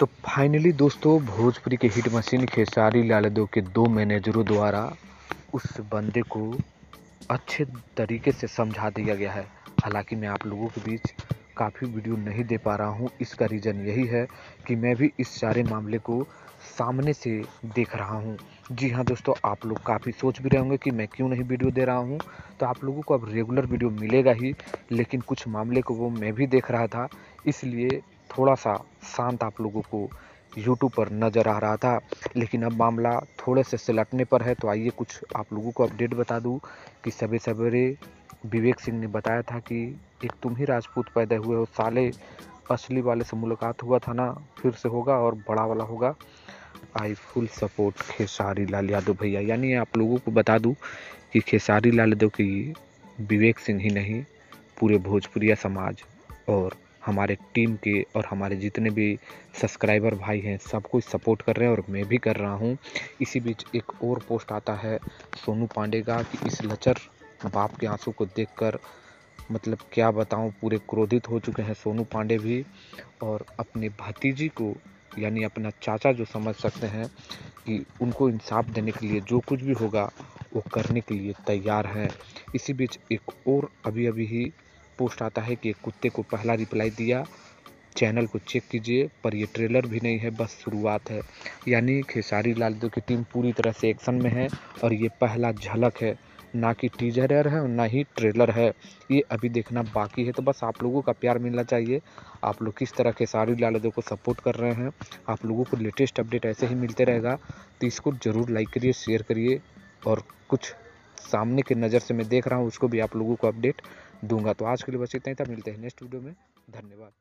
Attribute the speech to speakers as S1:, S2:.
S1: तो फाइनली दोस्तों, भोजपुरी के हिट मशीन खेसारी लाल यादव के दो मैनेजरों द्वारा उस बंदे को अच्छे तरीके से समझा दिया गया है। हालाँकि मैं आप लोगों के बीच काफ़ी वीडियो नहीं दे पा रहा हूँ। इसका रीज़न यही है कि मैं भी इस सारे मामले को सामने से देख रहा हूँ। जी हाँ दोस्तों, आप लोग काफ़ी सोच भी रहे होंगे कि मैं क्यों नहीं वीडियो दे रहा हूँ। तो आप लोगों को अब रेगुलर वीडियो मिलेगा ही, लेकिन कुछ मामले को वो मैं भी देख रहा था, इसलिए थोड़ा सा शांत आप लोगों को यूट्यूब पर नज़र आ रहा था, लेकिन अब मामला थोड़े से सिलटने पर है तो आइए कुछ आप लोगों को अपडेट बता दूँ कि सवेरे सवेरे विवेक सिंह ने बताया था कि एक तुम ही राजपूत पैदा हुए हो, साले असली वाले से मुलाकात हुआ था ना, फिर से होगा और बड़ा वाला होगा। I full support Khesari Lal Yadav भैया। यानी आप लोगों को बता दूँ कि खेसारी लाल यादव की विवेक सिंह ही नहीं, पूरे भोजपुरिया समाज और हमारे टीम के और हमारे जितने भी सब्सक्राइबर भाई हैं, सबको सपोर्ट कर रहे हैं और मैं भी कर रहा हूँ। इसी बीच एक और पोस्ट आता है सोनू पांडे का कि इस लचर बाप के आँसू को देखकर मतलब क्या बताऊँ, पूरे क्रोधित हो चुके हैं सोनू पांडे भी और अपने भतीजी को, यानी अपना चाचा जो समझ सकते हैं कि उनको इंसाफ देने के लिए जो कुछ भी होगा, वो करने के लिए तैयार हैं। इसी बीच एक और अभी अभी ही पोस्ट आता है कि कुत्ते को पहला रिप्लाई दिया। चैनल को चेक कीजिए, पर ये ट्रेलर भी नहीं है, बस शुरुआत है। यानी खेसारी लाल दो की टीम पूरी तरह से एक्शन में है और ये पहला झलक है। ना कि टीजर है और ना ही ट्रेलर है। ये अभी देखना बाकी है तो बस आप लोगों का प्यार मिलना चाहिए। आप लोग किस तरह के सारी लाल को सपोर्ट कर रहे हैं, आप लोगों को लेटेस्ट अपडेट ऐसे ही मिलते रहेगा। तो इसको ज़रूर लाइक करिए शेयर करिए और कुछ सामने के नज़र से मैं देख रहा हूँ, उसको भी आप लोगों को अपडेट दूँगा। तो आज के लिए बस इतना ही था। मिलते हैं नेक्स्ट वीडियो में। धन्यवाद।